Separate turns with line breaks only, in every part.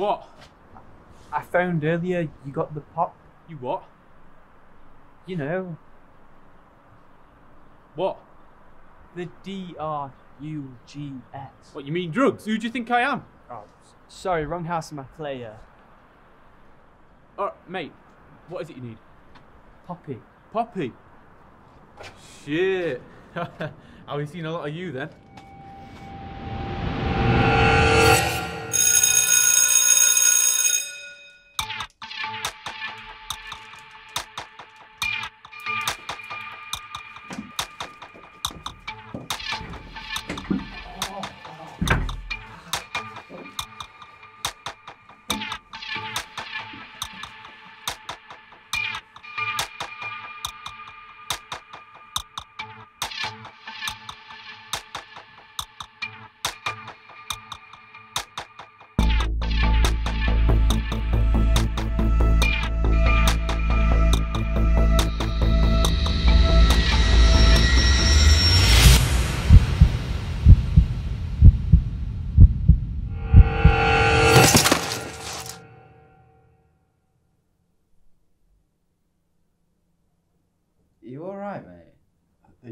What?
I found earlier you got the pop.
You what?
You know,
What?
the D R U G S.
What, you mean drugs? Who do you think I am?
Oh, sorry, wrong house in my player.
Alright, mate, what is it you need?
Poppy.
Poppy. Shit. Have we seen a lot of you then?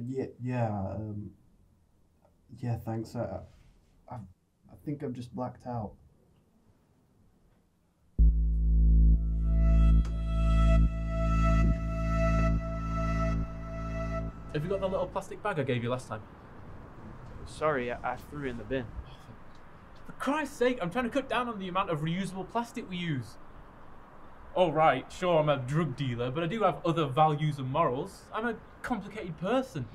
Yeah, yeah, um, yeah. Thanks. I, I, I think I've just blacked out.
Have you got the little plastic bag I gave you last time?
Sorry, I, I threw it in the bin.
For Christ's sake, I'm trying to cut down on the amount of reusable plastic we use. Oh, right, sure, I'm a drug dealer, but I do have other values and morals. I'm a complicated person.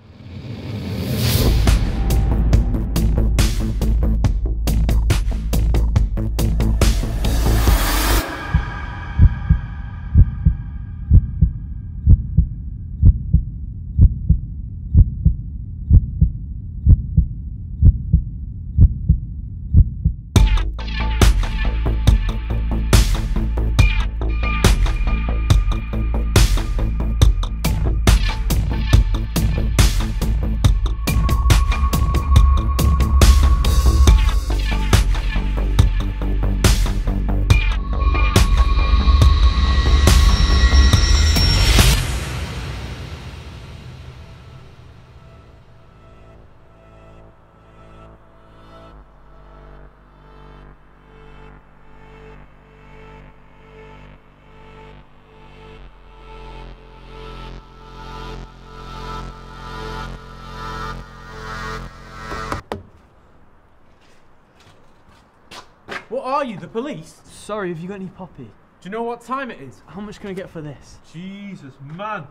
What are you, the police?
Sorry, have you got any poppy?
Do you know what time it is?
How much can I get for this?
Jesus, man.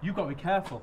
You've got to be careful.